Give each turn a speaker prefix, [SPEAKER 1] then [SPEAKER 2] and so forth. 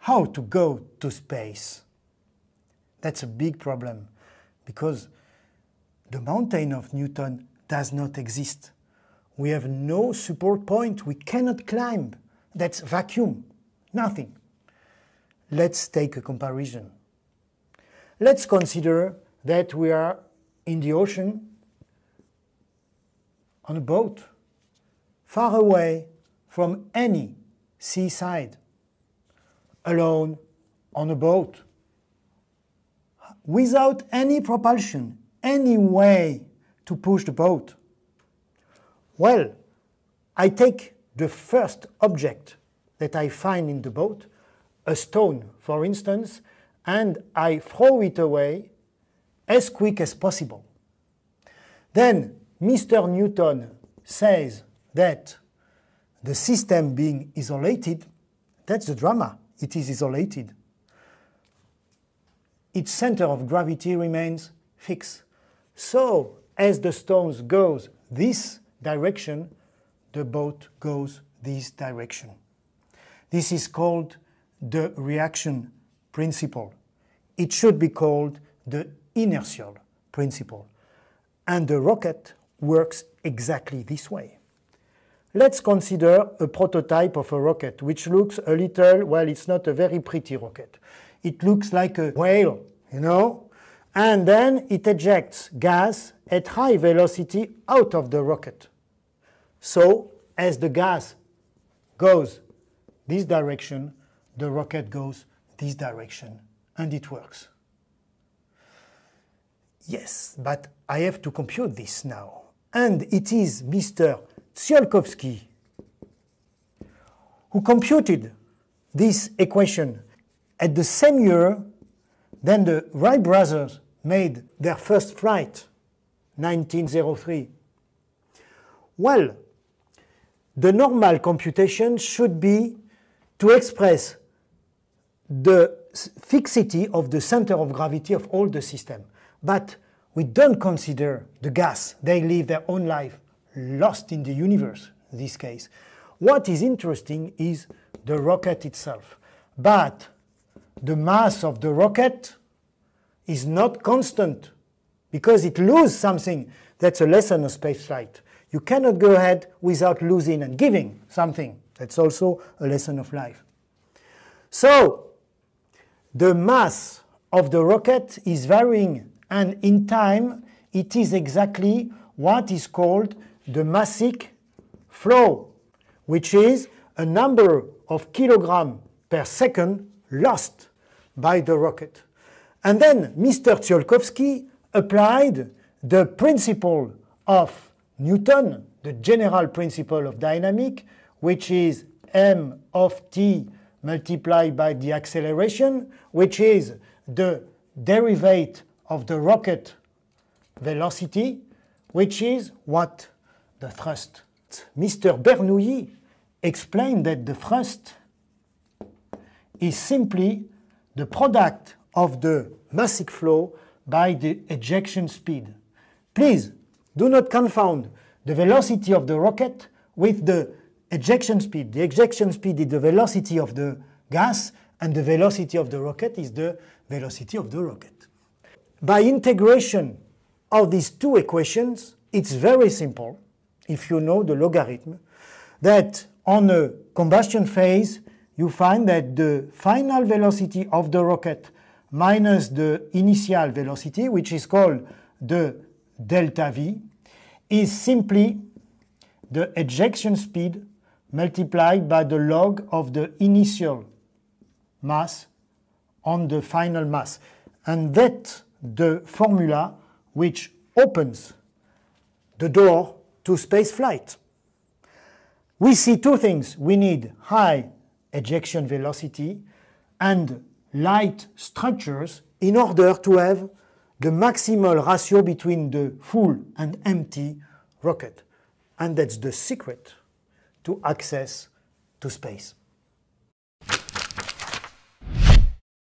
[SPEAKER 1] how to go to space. That's a big problem because the mountain of Newton does not exist. We have no support point. We cannot climb. That's vacuum. Nothing. Let's take a comparison. Let's consider that we are in the ocean on a boat, far away from any seaside, alone on a boat, without any propulsion, any way to push the boat. Well, I take the first object that I find in the boat, a stone, for instance, and I throw it away as quick as possible. Then Mr. Newton says that the system being isolated, that's the drama, it is isolated. Its center of gravity remains fixed. So as the stones goes this direction, the boat goes this direction. This is called the reaction principle. It should be called the inertial principle. And the rocket works exactly this way. Let's consider a prototype of a rocket which looks a little, well, it's not a very pretty rocket. It looks like a whale, you know? And then it ejects gas at high velocity out of the rocket. So, as the gas goes this direction, the rocket goes this direction, and it works. Yes, but I have to compute this now. And it is Mr. Tsiolkovsky who computed this equation at the same year then the Wright brothers made their first flight, 1903. Well, the normal computation should be to express the fixity of the center of gravity of all the system. But we don't consider the gas. They live their own life, lost in the universe, this case. What is interesting is the rocket itself. But the mass of the rocket is not constant because it loses something. That's a lesson of spaceflight. You cannot go ahead without losing and giving something. That's also a lesson of life. So, the mass of the rocket is varying, and in time, it is exactly what is called the massic flow, which is a number of kilograms per second lost by the rocket. And then Mr. Tsiolkovsky applied the principle of Newton, the general principle of dynamic, which is m of t multiplied by the acceleration, which is the derivative of the rocket velocity, which is what? The thrust. Mr. Bernoulli explained that the thrust is simply the product of the massic flow by the ejection speed. Please do not confound the velocity of the rocket with the ejection speed. The ejection speed is the velocity of the gas, and the velocity of the rocket is the velocity of the rocket. By integration of these two equations, it's very simple, if you know the logarithm, that on a combustion phase, you find that the final velocity of the rocket minus the initial velocity, which is called the delta v, is simply the ejection speed multiplied by the log of the initial mass on the final mass. And that the formula which opens the door to space flight. We see two things. We need high ejection velocity and light structures in order to have the maximal ratio between the full and empty rocket. And that's the secret to access to space.